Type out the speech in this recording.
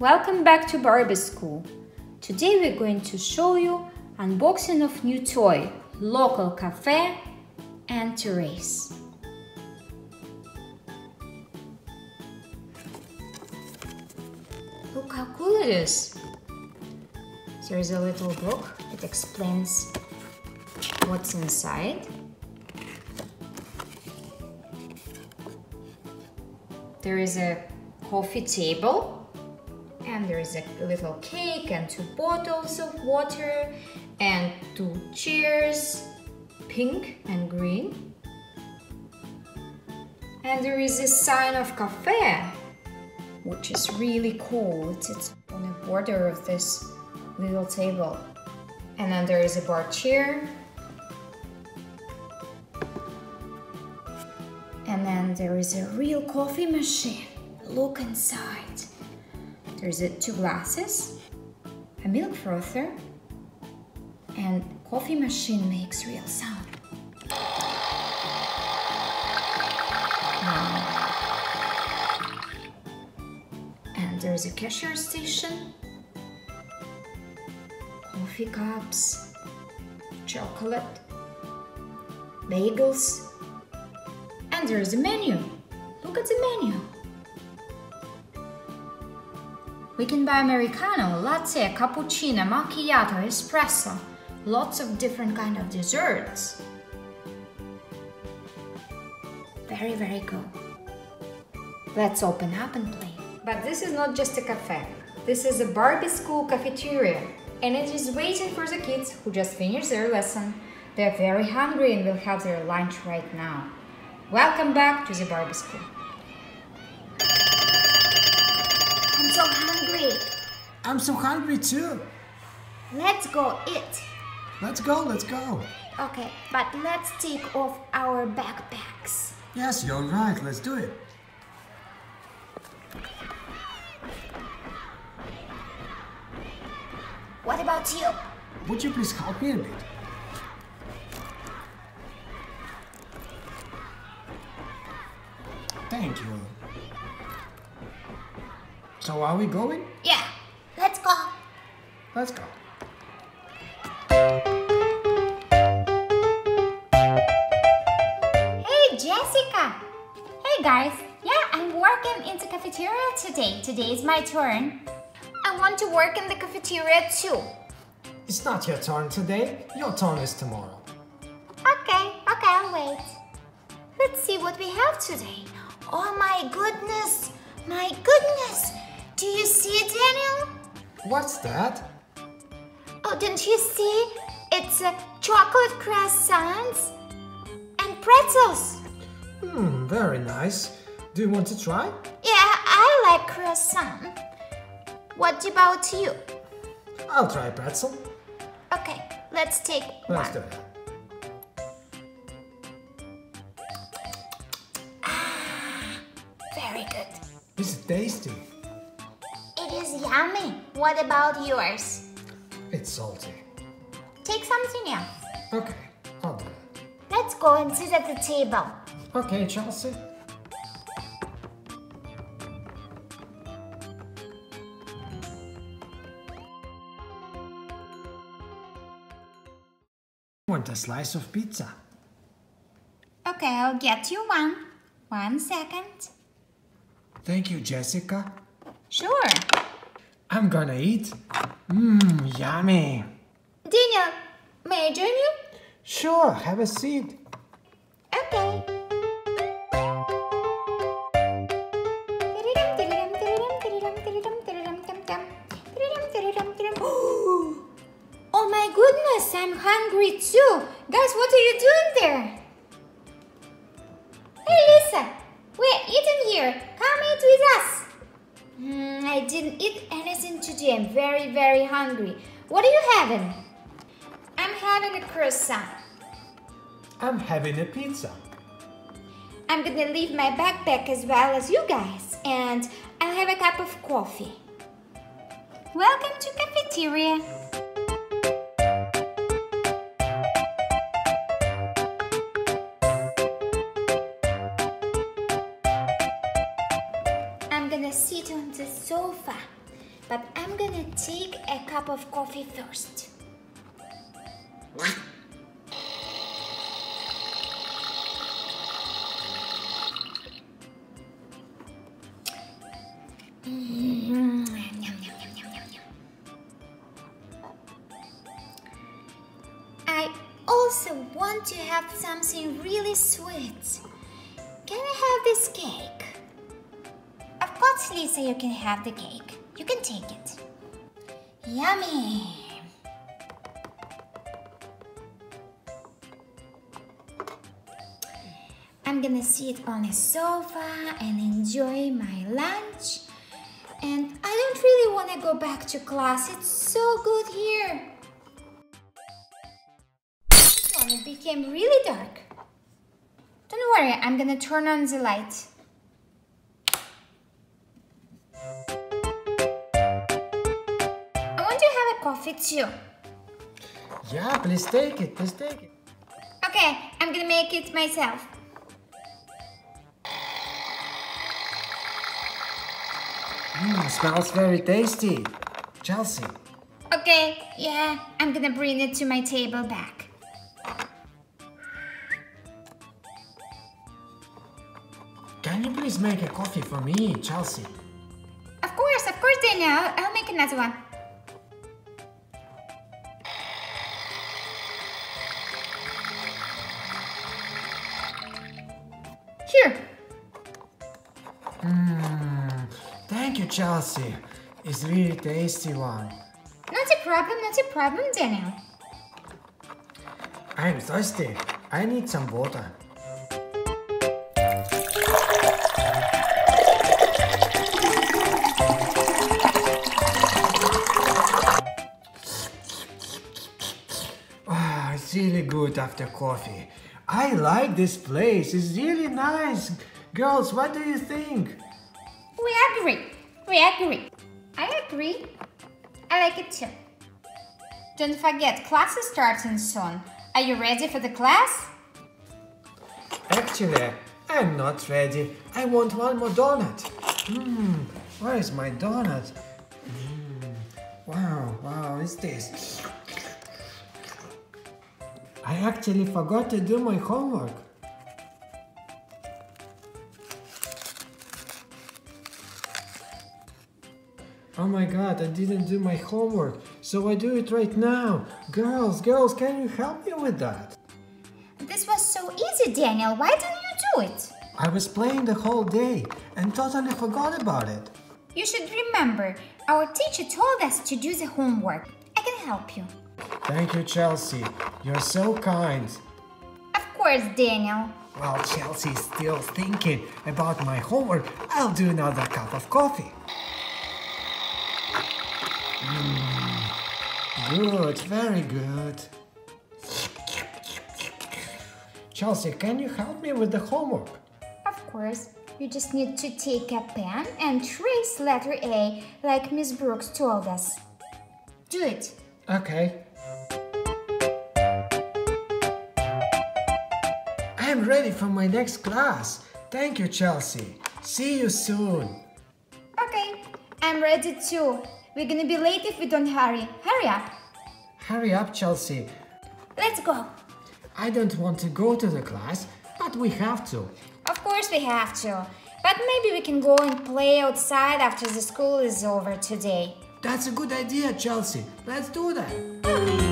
Welcome back to Barbie School. Today we're going to show you unboxing of new toy, local cafe and terrace. Look how cool it is. There's a little book. that explains what's inside. There is a coffee table and there is a little cake and two bottles of water and two chairs, pink and green. And there is a sign of cafe, which is really cool. It's, on the border of this little table. And then there is a bar chair. And then there is a real coffee machine. Look inside. There's two glasses, a milk frother, and coffee machine makes real sound. And there's a cashier station, coffee cups, chocolate, bagels, and there's a menu. Look at the menu. We can buy Americano, latte, cappuccino, macchiato, espresso, lots of different kind of desserts. Very, very cool. Let's open up and play. But this is not just a cafe. This is a Barbie school cafeteria and it is waiting for the kids who just finished their lesson. They're very hungry and will have their lunch right now. Welcome back to the Barbie school. I'm so hungry. I'm so hungry too. Let's go eat. Let's go, let's go. Okay, but let's take off our backpacks. Yes, you're right, let's do it. What about you? Would you please help me a bit? Thank you. So are we going? Yeah. Let's go. Hey, Jessica. Hey, guys. Yeah, I'm working in the cafeteria today. Today is my turn. I want to work in the cafeteria too. It's not your turn today. Your turn is tomorrow. Okay, okay, I'll wait. Let's see what we have today. Oh my goodness! My goodness! Do you see it, Daniel? What's that? Oh, don't you see? It's uh, chocolate croissants and pretzels. Hmm, very nice. Do you want to try? Yeah, I like croissant. What about you? I'll try pretzel. Okay, let's take Let's one. do it. Very good. It's tasty. It is yummy. What about yours? It's salty. Take something else. Okay, I'll do it. Let's go and sit at the table. Okay, Chelsea. Want a slice of pizza? Okay, I'll get you one. One second. Thank you, Jessica. Sure. I'm gonna eat. Mmm, yummy. Daniel, may I join you? Sure, have a seat. Okay. Oh my goodness, I'm hungry too. Guys, what are you doing there? Hey Lisa, we're eating here. Come eat with us. Hmm, I didn't eat anything today. I'm very, very hungry. What are you having? I'm having a croissant. I'm having a pizza. I'm gonna leave my backpack as well as you guys, and I'll have a cup of coffee. Welcome to cafeteria. Gonna sit on the sofa but I'm gonna take a cup of coffee first. I also want to have something really sweet. Can I have this cake? Course, Lisa, you can have the cake. You can take it. Yummy! I'm gonna sit on a sofa and enjoy my lunch. And I don't really want to go back to class. It's so good here. It became really dark. Don't worry, I'm gonna turn on the light. Want to have a coffee too. Yeah, please take it, please take it. Okay, I'm gonna make it myself. Mmm, smells very tasty. Chelsea, Okay, yeah, I'm gonna bring it to my table back. can you please make a coffee for me, Chelsea? Of course, of course, Daniel. I'll make another one. Here. Mmm, thank you, Chelsea. It's really tasty one. Not a problem, not a problem, Daniel. I'm thirsty. I need some water. Ah, it's really good after coffee. I like this place. It's really nice. Girls, what do you think? We agree. We agree. I agree. I like it too. Don't forget, class is starting soon. Are you ready for the class? Actually, I'm not ready. I want one more donut. Hmm, where is my donut? Mm, wow, wow, what's this? I actually forgot to do my homework. Oh my god, I didn't do my homework, so I do it right now. Girls, girls, can you help me with that? This was so easy, Daniel. Why didn't you do it? I was playing the whole day and totally forgot about it. You should remember, our teacher told us to do the homework. I can help you. Thank you, Chelsea. You're so kind. Of course, Daniel. While Chelsea's still thinking about my homework, I'll do another cup of coffee. Mm, good, very good. Chelsea, can you help me with the homework? Of course, you just need to take a pen and trace letter A like Miss Brooks told us. Do it. Okay. I'm ready for my next class. Thank you, Chelsea. See you soon. Okay, I'm ready too. We're gonna be late if we don't hurry. Hurry up. Hurry up, Chelsea. Let's go. I don't want to go to the class, but we have to. Of course we have to. But maybe we can go and play outside after the school is over today. That's a good idea, Chelsea. Let's do that.